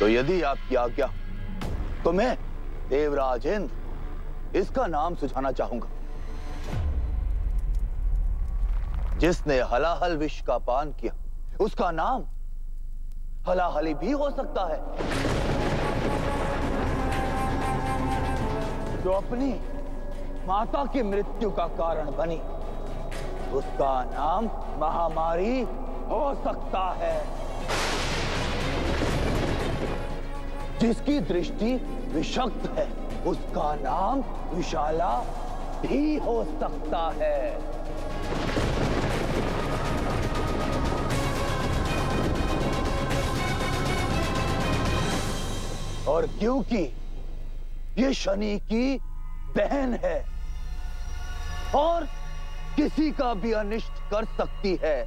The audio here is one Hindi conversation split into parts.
तो यदि आपकी आज्ञा तो मैं देवराज इंद्र इसका नाम सुझाना चाहूँगा। जिसने हलाहल विष का पान किया, उसका नाम हलाहली भी हो सकता है। जो अपनी माता की मृत्यु का कारण बनी, उसका नाम महामारी हो सकता है। जिसकी दृष्टि विषक्त है, उसका नाम विशाला भी हो सकता है। और क्योंकि ये शनि की बहन है, और किसी का भी अनिष्ट कर सकती है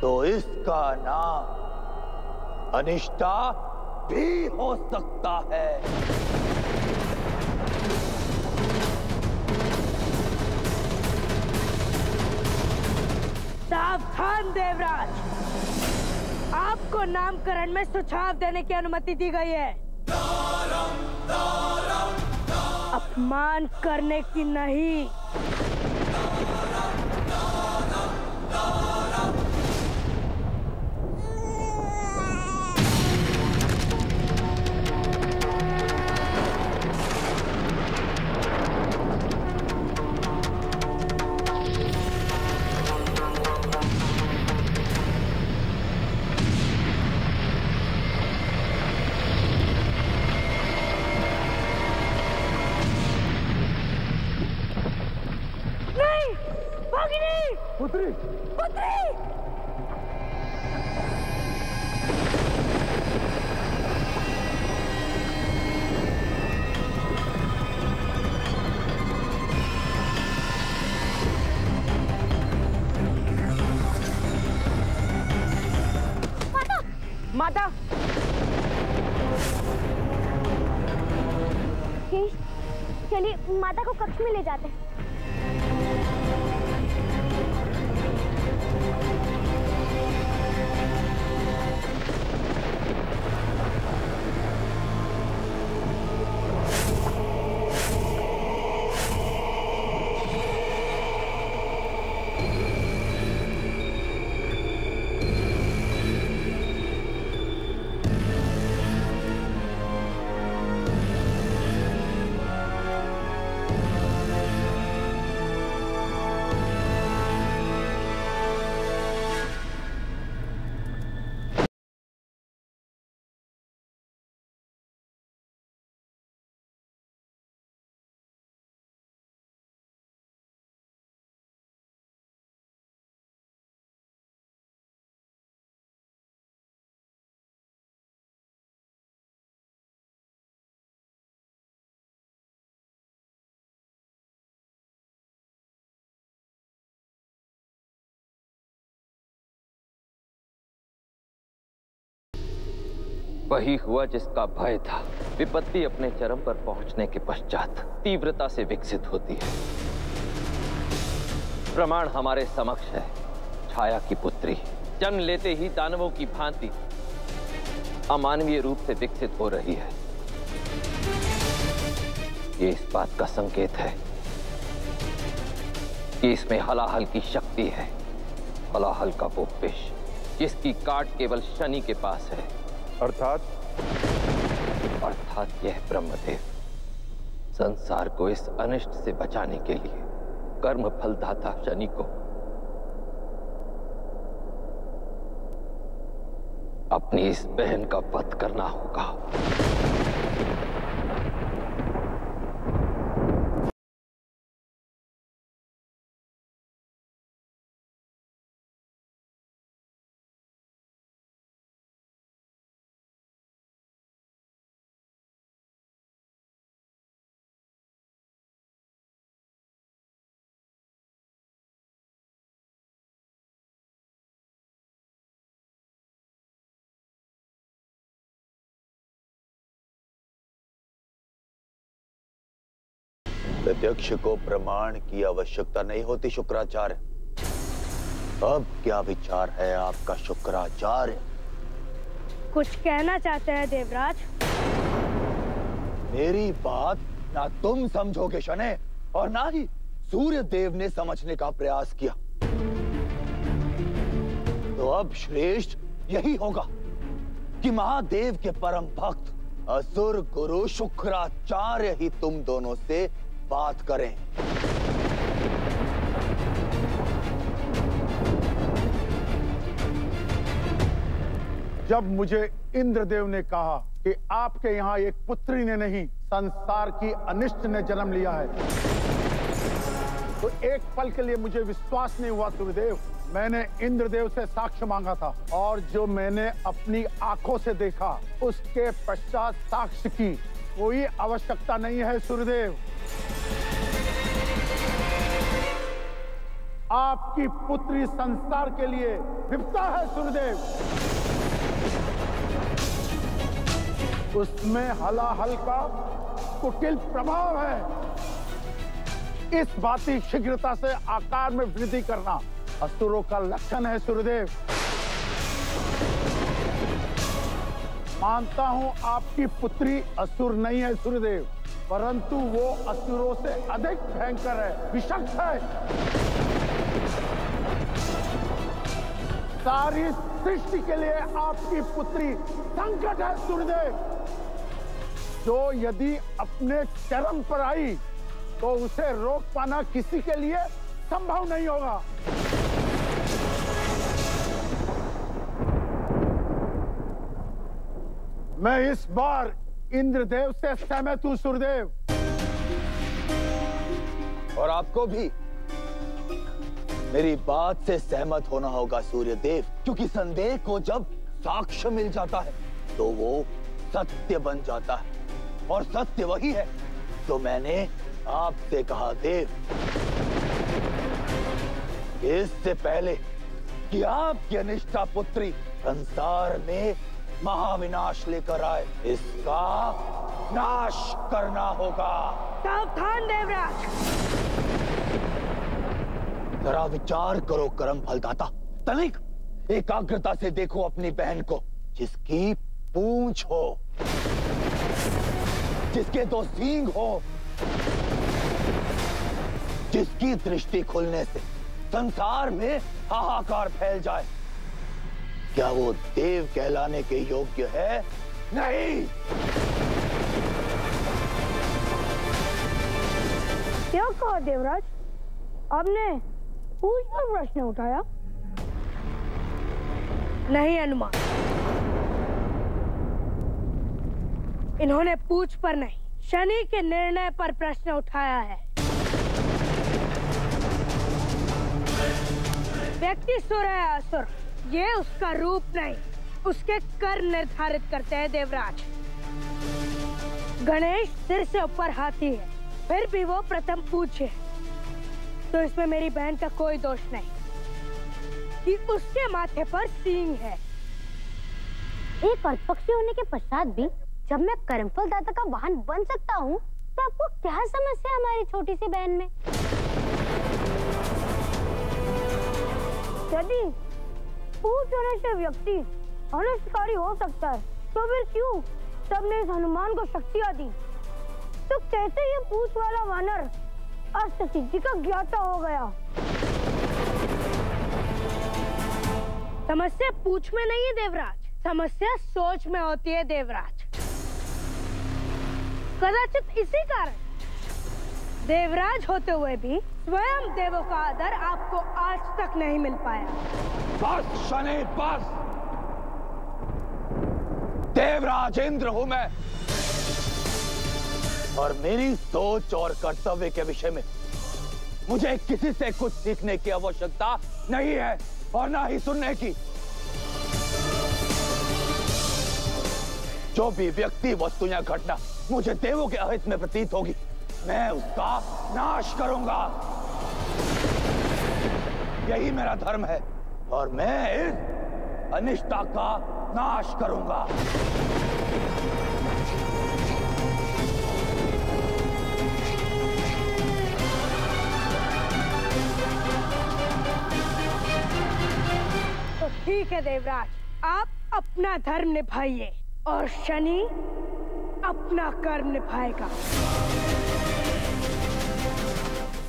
तो इसका नाम अनिष्टा भी हो सकता है। सावधान, देवराज। आपको नामकरण में सुझाव देने की अनुमति दी गई है। अपमान करने की नहीं। भगिनी पुत्री वही हुआ जिसका भय था। विपत्ति अपने चरम पर पहुँचने के पश्चात तीव्रता से विकसित होती है। प्रमाण हमारे समक्ष है, छाया की पुत्री। जन्म लेते ही दानवों की भांति अमानवीय रूप से विकसित हो रही है। ये इस बात का संकेत है कि इसमें हलाहल की शक्ति है हलाहल का वो विष, जिसकी काट केवल शनि के पास है। अर्थात? अर्थात यह ब्रह्मदेव, संसार को इस अनिष्ट से बचाने के लिए कर्म फलदाता शनि को अपनी इस बहन का वध करना होगा। प्रत्यक्ष को प्रमाण की आवश्यकता नहीं होती शुक्राचार्य। अब क्या विचार है आपका शुक्राचार्य? कुछ कहना चाहते हैं देवराज? मेरी बात ना तुम समझोगे शने और ना ही सूर्य देव ने समझने का प्रयास किया। तो अब श्रेष्ठ यही होगा कि महादेव के परम भक्त असुर गुरु शुक्राचार्य ही तुम दोनों से बात करें। जब मुझे इंद्रदेव ने कहा कि आपके यहाँ एक पुत्री ने नहीं, संसार की अनिष्ट ने जन्म लिया है तो एक पल के लिए मुझे विश्वास नहीं हुआ सूर्यदेव मैंने इंद्रदेव से साक्ष्य मांगा था और जो मैंने अपनी आँखों से देखा, उसके पश्चात साक्ष्य की कोई आवश्यकता नहीं है सूर्यदेव आपकी पुत्री संसार के लिए विपता है सूर्यदेव उसमें हलाहल का कुटिल प्रभाव है। इस बाती शीघ्रता से आकार में वृद्धि करना असुरों का लक्षण है सूर्यदेव मानता हूँ आपकी पुत्री असुर नहीं है सूर्यदेव परंतु वो असुरों से अधिक भयंकर है, विषक्त है। सारी सृष्टि के लिए आपकी पुत्री संकट है सूर्यदेव जो यदि अपने चरम पर आई तो उसे रोक पाना किसी के लिए संभव नहीं होगा। मैं इस बार इंद्रदेव से सहमत हूँ सूर्यदेव और आपको भी। मेरी बात से सहमत होना होगा, सूर्यदेव, क्योंकि संदेह को जब साक्ष्य मिल जाता है तो वो सत्य बन जाता है। और सत्य वही है तो मैंने आपसे कहा, देव। इससे पहले कि आपकी अनिष्ठा पुत्री संसार में महाविनाश लेकर आए, इसका नाश करना होगा। सावधान, देवराज। जरा विचार करो, कर्म फलदाता। तनिक एकाग्रता से देखो अपनी बहन को, जिसकी पूंछ हो, जिसके दो सींग हो, जिसकी दृष्टि खुलने से संसार में हाहाकार फैल जाए। क्या वो देव कहलाने के योग्य है? नहीं! क्या कहा देवराज? आपने पूछ पर प्रश्न उठाया। नहीं अनुमान इन्होंने पूछ पर नहीं, शनि के निर्णय पर प्रश्न उठाया है। व्यक्ति सुर है असुर, ये उसका रूप नहीं, उसके कर निर्धारित करते हैं देवराज। गणेश सिर से ऊपर हाथी है, फिर भी वो प्रथम पूछे। तो इसमें मेरी बहन का कोई दोष नहीं। कि उसके माथे पर सींग है। एक पक्षी होने के पश्चात भी जब मैं कर्मफल दाता का वाहन बन सकता हूँ तो आपको क्या समस्या हमारी छोटी सी बहन में? यदि पूछ होने से व्यक्ति अनिष्टकारी हो सकता है तो फिर क्यों? सबने इस हनुमान को शक्तियाँ दी। तो कैसे ये पूछ वाला वानर अष्ट सिद्धि का ज्ञाता हो गया। समस्या पूछ में नहीं है, देवराज। समस्या सोच में होती है, देवराज। कदाचित इसी कारण देवराज होते हुए भी स्वयं देवों का आदर आपको आज तक नहीं मिल पाया। बस, शनि, बस। देवराज इंद्र हूँ मैं। और मेरी सोच और कर्तव्य के विषय में मुझे किसी से कुछ सीखने की आवश्यकता नहीं है और ना ही सुनने की। जो भी व्यक्ति वस्तु या घटना मुझे देवों के अहित में प्रतीत होगी, मैं उसका नाश करूँगा। यही मेरा धर्म है और मैं इस अनिष्टा का नाश करूँगा। ठीक है, देवराज। आप अपना धर्म निभाइए और शनि अपना कर्म निभाएगा।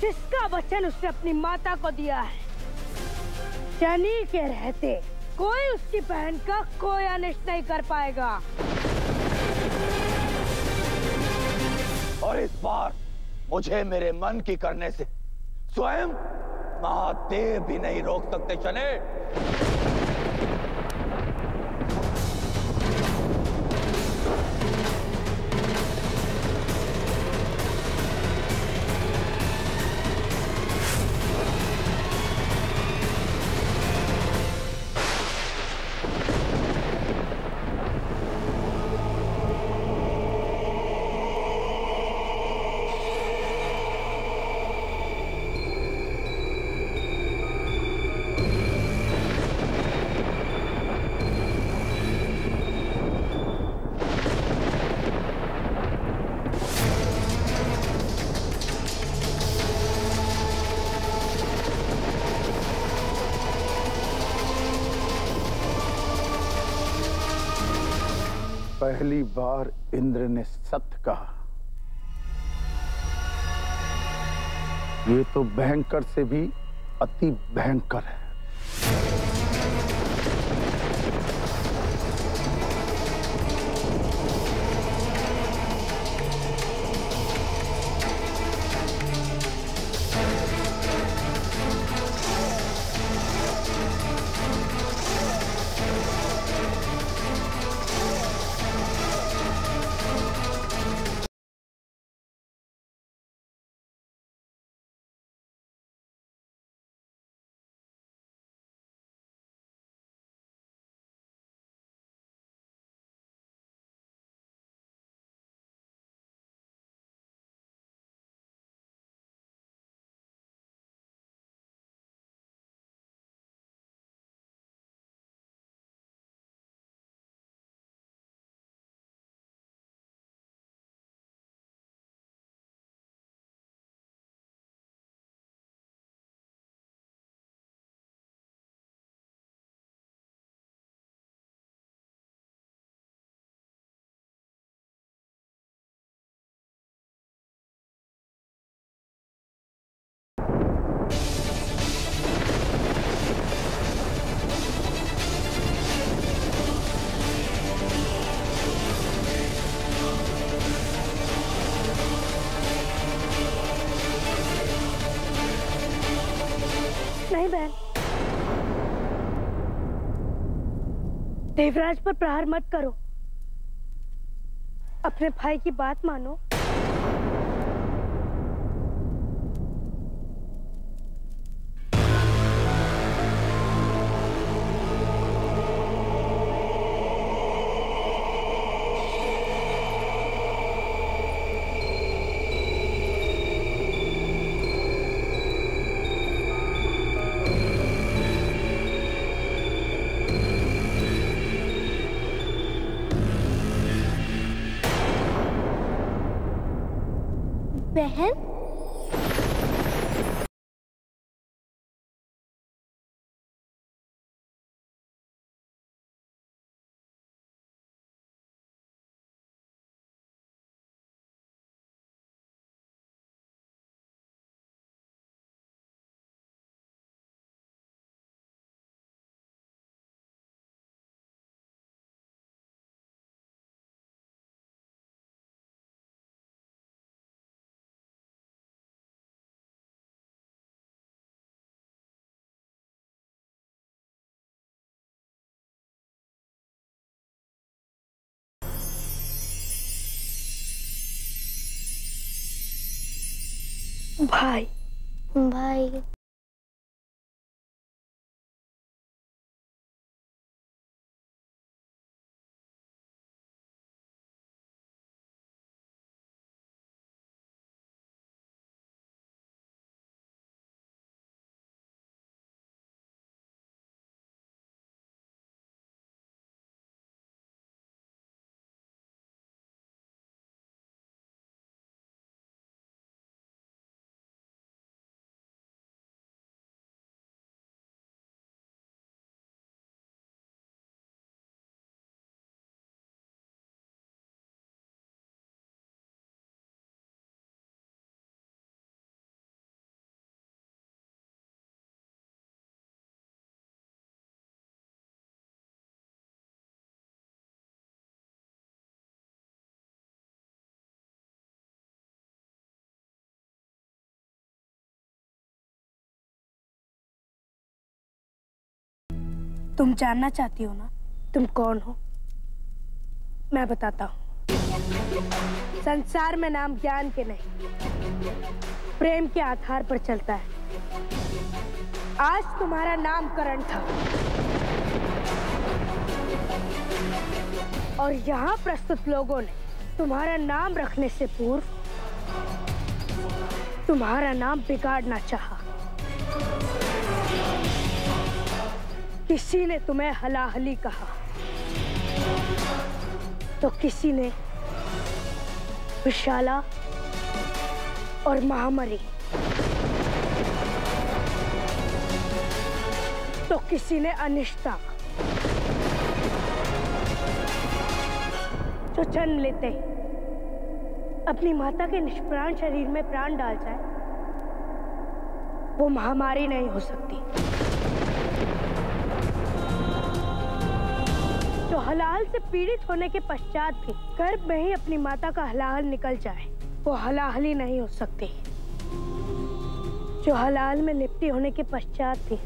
जिसका वचन उसने अपनी माता को दिया है, शनि के रहते कोई उसकी बहन का कोई अनिष्ट नहीं कर पाएगा। और इस बार मुझे मेरे मन की करने से स्वयं महादेव भी नहीं रोक सकते चले पहली बार इंद्र ने सत्य कहा। ये तो भयंकर से भी अति भयंकर है। बहन। देवराज पर प्रहार मत करो। अपने भाई की बात मानो। बहन भाई। भाई। तुम जानना चाहती हो ना? तुम कौन हो? मैं बताता हूँ। संसार में नाम ज्ञान के नहीं, प्रेम के आधार पर चलता है। आज तुम्हारा नामकरण था। और यहाँ प्रस्तुत लोगों ने तुम्हारा नाम रखने से पूर्व तुम्हारा नाम बिगाड़ना चाहा। किसी ने तुम्हें हलाहली कहा। तो किसी ने विशाला और महामरी तो किसी ने अनिष्टा जो जन्म लेते अपनी माता के निष्प्राण शरीर में प्राण डाल जाए, वो महामारी नहीं हो सकती। जो हलाल से पीड़ित होने के पश्चात भी गर्भ में ही अपनी माता का हलाहल निकल जाए, वो हलाहली नहीं हो सकती। जो हलाल में लिपटी होने के पश्चात भी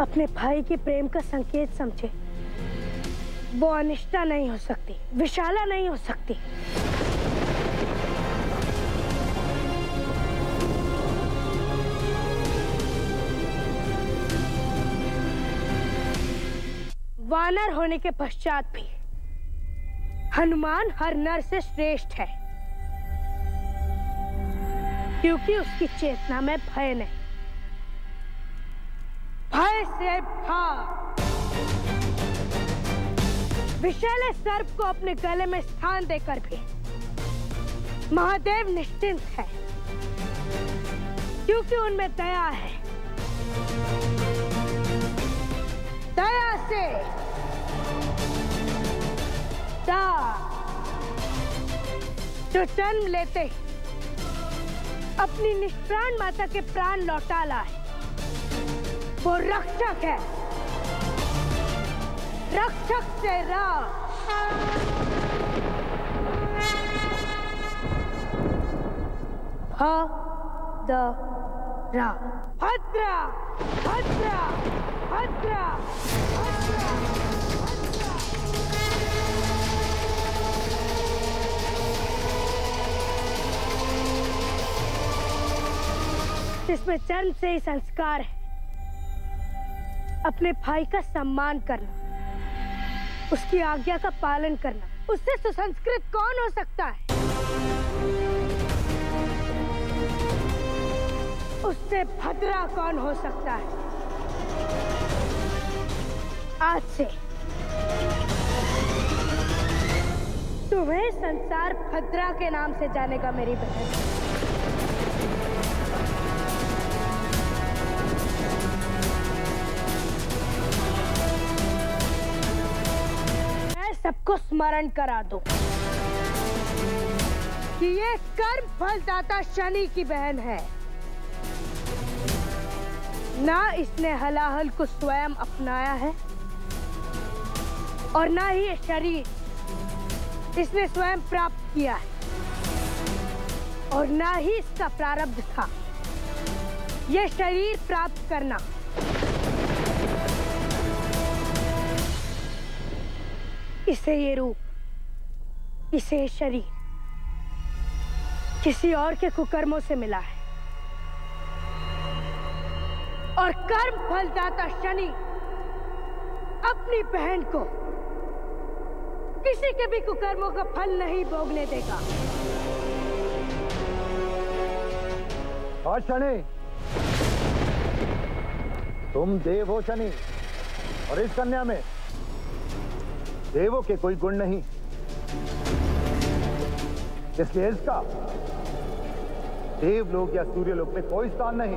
अपने भाई के प्रेम का संकेत समझे, वो अनिष्टा नहीं हो सकती, विशाला नहीं हो सकती। वानर होने के पश्चात भी हनुमान हर नर से श्रेष्ठ है। क्योंकि उसकी चेतना में भय नहीं। भय से भाग। विशैले सर्प को अपने गले में स्थान देकर भी महादेव निश्चिंत है। क्योंकि उनमें दया है। दया से दा जो जन्म लेते ही अपनी निष्प्राण माता के प्राण लौटा लाए। वो रक्षक है। रक्षक से रा ह रा। जिसमें जन्म से ही संस्कार है। अपने भाई का सम्मान करना, उसकी आज्ञा का पालन करना, उससे सुसंस्कृत कौन हो सकता है? उससे भद्रा कौन हो सकता है? आज से तुम्हें संसार भद्रा के नाम से जानेगा मेरी बहन। सबको स्मरण करा दो। कि ये कर्म फलदाता शनि की बहन है। ना इसने हलाहल को स्वयं अपनाया है, और ना ही ये शरीर इसने स्वयं प्राप्त किया है, और ना ही इसका प्रारब्ध था। यह शरीर प्राप्त करना इसे ये रूप, इसे शरीर किसी और के कुकर्मों से मिला है। और कर्म फलदाता शनि अपनी बहन को किसी के भी कुकर्मों का फल नहीं भोगने देगा। और शनि, तुम देव हो शनि, और इस कन्या में देवों के कोई गुण नहीं। इसलिए इसका देवलोक या सूर्यलोक में कोई स्थान नहीं।